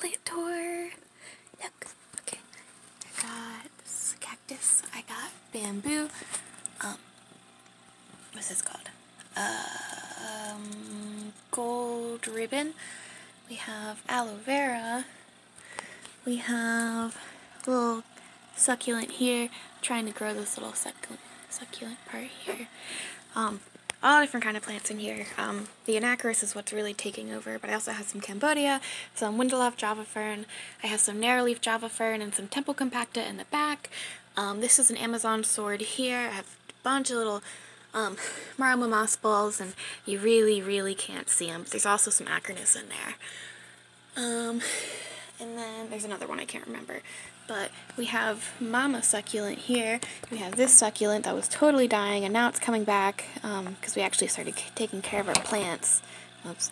plant tour. Look, okay. I got this cactus. I got bamboo. Um, what's this called? Um, gold ribbon. We have aloe vera. We have a little succulent here. trying to grow this little succulent, succulent part here. Um, all different kind of plants in here. Um, the Anacharis is what's really taking over, but I also have some Cabomba, some Windelov Java Fern, I have some Narrowleaf Java Fern, and some Temple Compacta in the back. Um, this is an Amazon sword here. I have a bunch of little um, Marimo moss balls, and you really, really can't see them. There's also some Acronis in there. Um, and then there's another one I can't remember. But we have mama succulent here. We have this succulent that was totally dying and now it's coming back because um, we actually started taking care of our plants. Oops.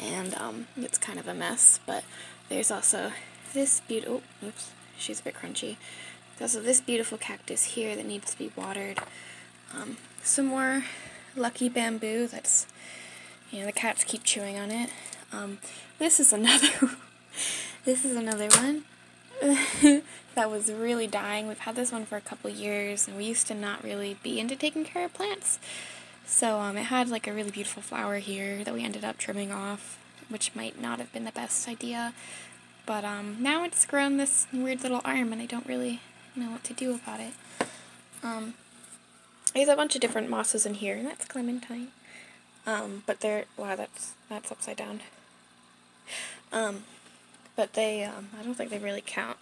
And um, it's kind of a mess. But there's also this beautiful, oh, oops, she's a bit crunchy. There's also this beautiful cactus here that needs to be watered. Um, some more lucky bamboo that's, you know, the cats keep chewing on it. Um, this is another, this is another one. that was really dying. We've had this one for a couple years, and we used to not really be into taking care of plants. So um, it had like a really beautiful flower here that we ended up trimming off, which might not have been the best idea. But um, now it's grown this weird little arm, and I don't really know what to do about it. Um, there's a bunch of different mosses in here, and that's clementine. Um, but they're, wow, that's, that's upside down. Um, but they, um, I don't think they really count.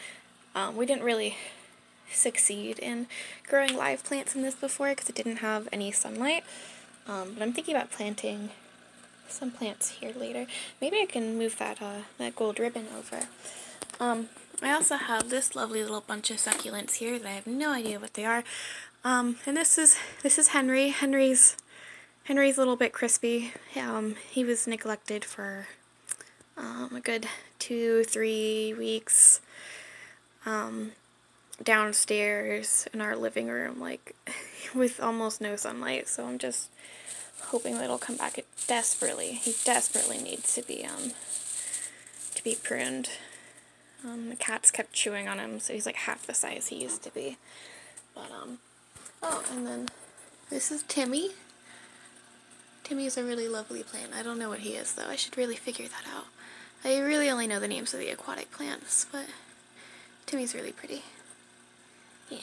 Um, we didn't really succeed in growing live plants in this before because it didn't have any sunlight. Um, but I'm thinking about planting some plants here later. Maybe I can move that, uh, that gold ribbon over. Um, I also have this lovely little bunch of succulents here that I have no idea what they are. Um, and this is, this is Henry. Henry's, Henry's a little bit crispy. Um, he was neglected for um, a good two, three weeks um, downstairs in our living room, like with almost no sunlight. So I'm just hoping that it'll come back. It desperately, he desperately needs to be um to be pruned. Um, the cats kept chewing on him, so he's like half the size he used to be. But um, oh, and then this is Timmy. Timmy's a really lovely plant. I don't know what he is though. I should really figure that out. I really only know the names of the aquatic plants, but Timmy's really pretty. Yeah.